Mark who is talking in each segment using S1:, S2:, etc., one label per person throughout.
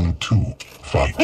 S1: Round two, fight.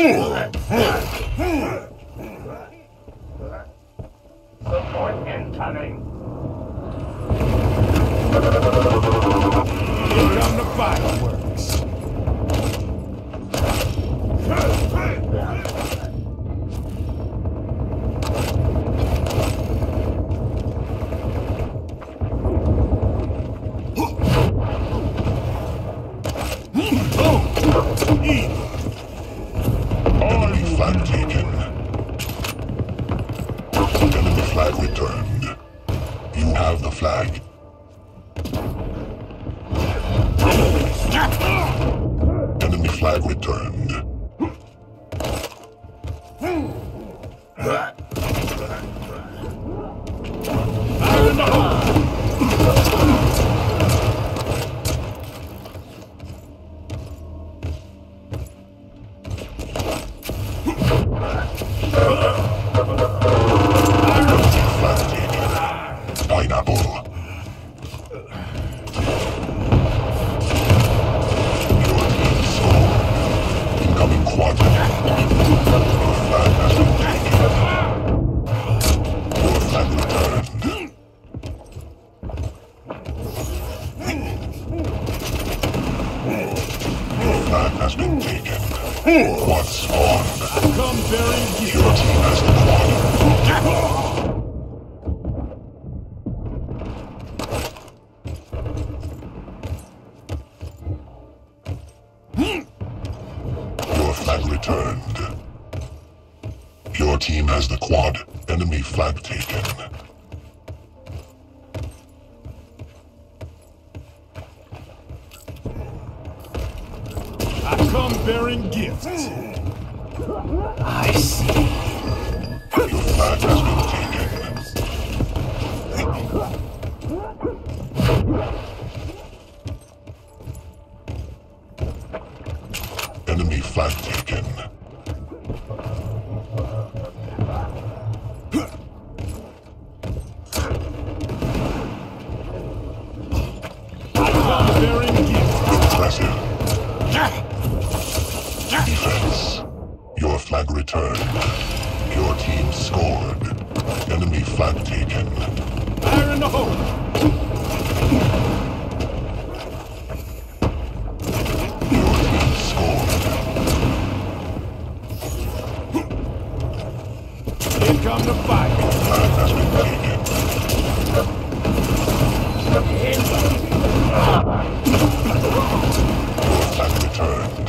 S1: Flag returned. Quad spawned.
S2: Come bearing gifts.
S1: Your team has the quad. Your returned. Your team has the quad. Enemy flag taken.
S2: Come bearing gifts.
S3: I see.
S1: Enemy flag taken.
S2: Fire in the hole. Come the fire.
S1: Flag has been taken. Your flag returned.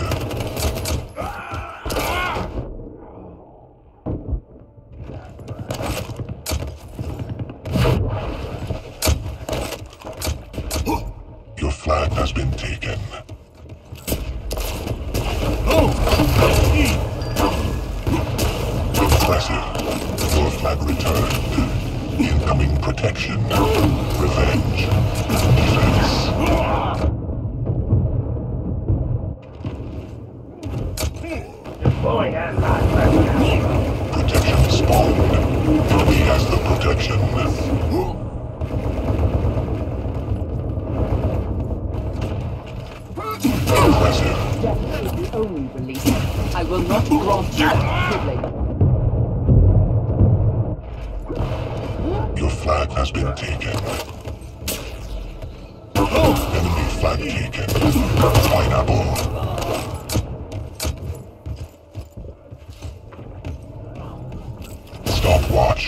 S1: Your flag has been taken. Impressive. Your flag returned. Incoming protection. Revenge. Defense.
S4: Deploying anti-personnel.
S1: Protection spawned. Enemy has the protection. Impressive.
S5: Death is the only release. I will not grant you that privilege.
S1: Your flag has been taken. Enemy flag taken. Pineapple. Stopwatch.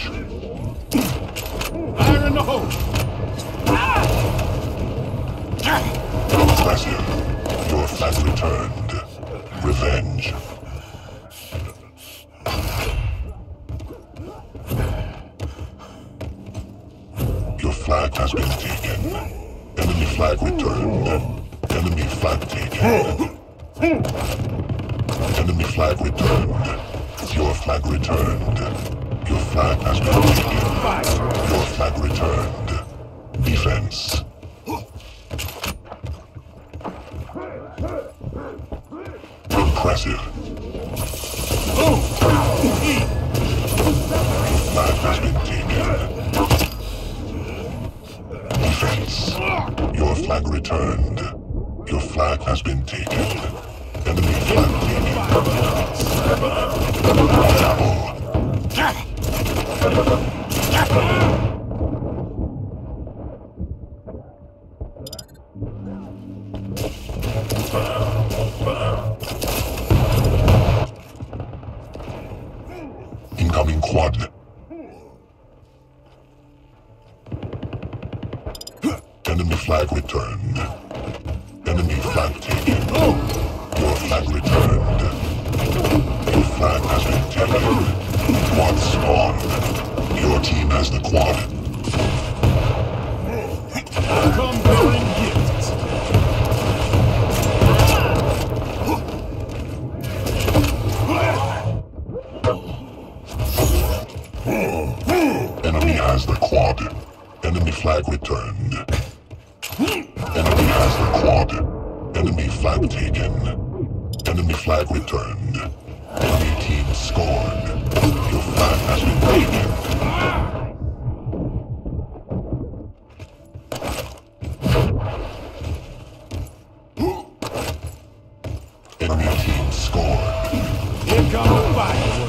S2: Fire in the hole.
S1: Impressive. Flag returned. Revenge. Your flag has been taken. Enemy flag returned. Enemy flag taken. Enemy flag returned. Your flag returned. Your flag has been taken. Your flag returned. Defense. Incoming quad. Enemy flag returned. Enemy flag taken. Your flag returned. Your flag has been taken. Quad spawned. Your team has the quad. Has the quad. Enemy flag returned. Enemy has the quad. Enemy flag taken. Enemy flag returned. Enemy team scored. Your flag has been taken. Enemy team scored.
S2: Here come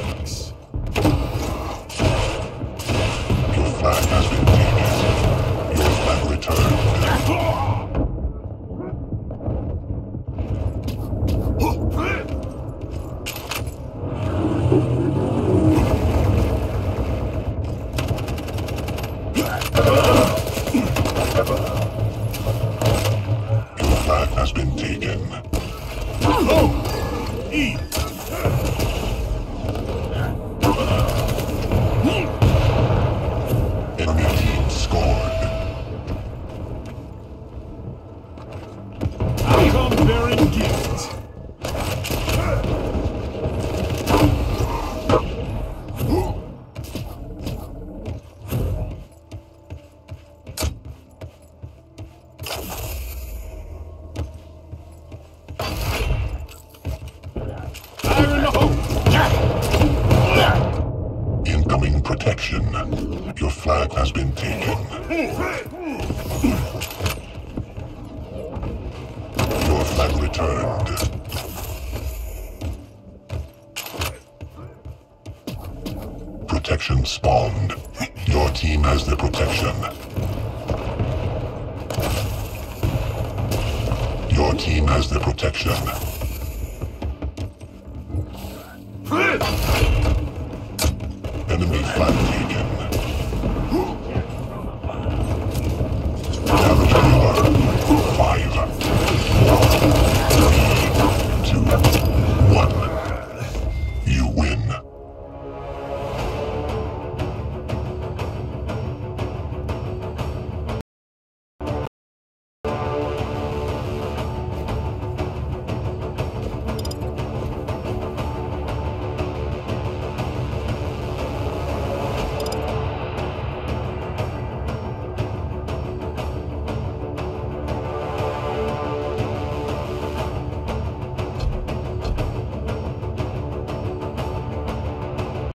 S1: Enemy team scored. Attention, your flag has been taken. Your flag returned. protection spawned. Your team has the protection. Your team has the protection.